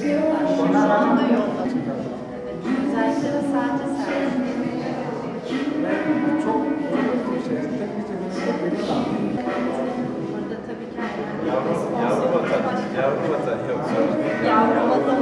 çıkıyorlar. Şu anda yok. Özellikle sadece sen. Çok içerisinde bir şekilde benim Burada tabii ki. Yavru vatan, yavru vatan yok. Yavru vatan.